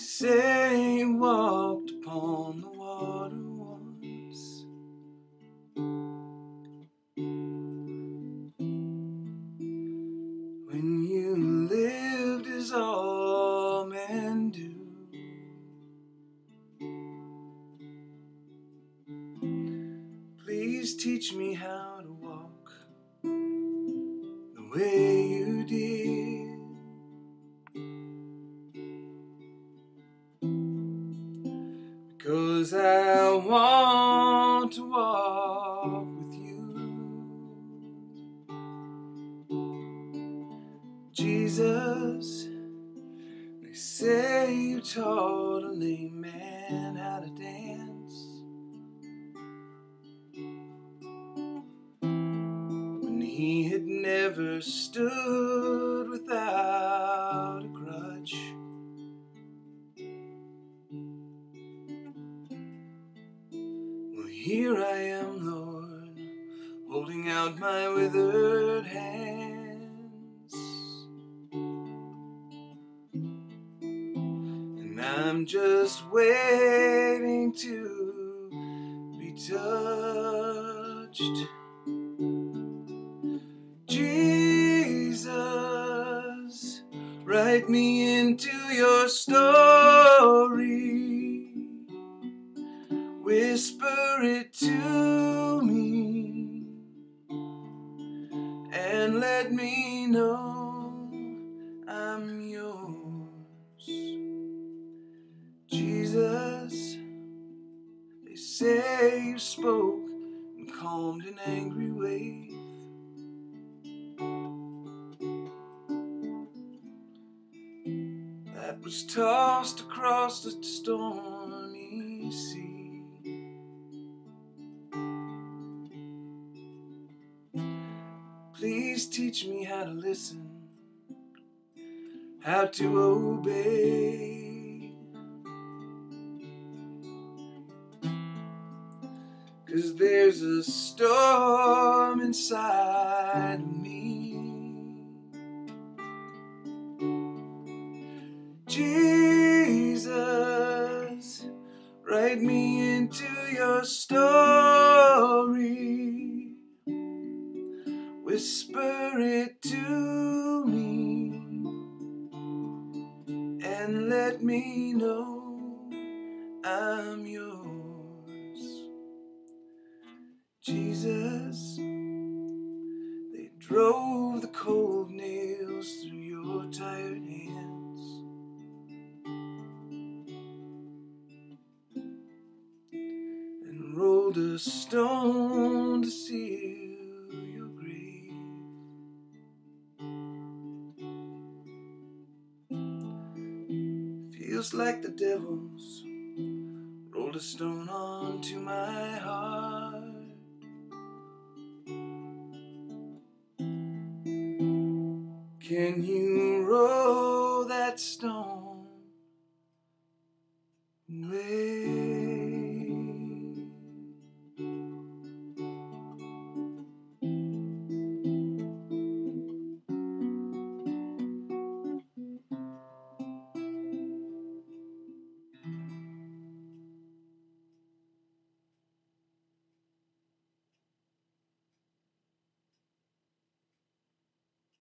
Say you walked upon the water once. When you lived as all men do. Please teach me how Because I want to walk with you. Jesus, they say you taught a lame man how to dance. When he had never stood here I am, Lord, holding out my withered hands. And I'm just waiting to be touched. Jesus, write me into your story. Whisper it to me and let me know I'm yours. Jesus, they say you spoke and calmed an angry wave. That was tossed across the stormy sea. Please teach me how to listen, how to obey. Cause there's a storm inside of me. Jesus, write me into your story. Whisper it to me and let me know I'm yours. Jesus, they drove the cold nails through your tired hands. And rolled a stone to seal Feels like the devil's rolled a stone onto my heart. Can you roll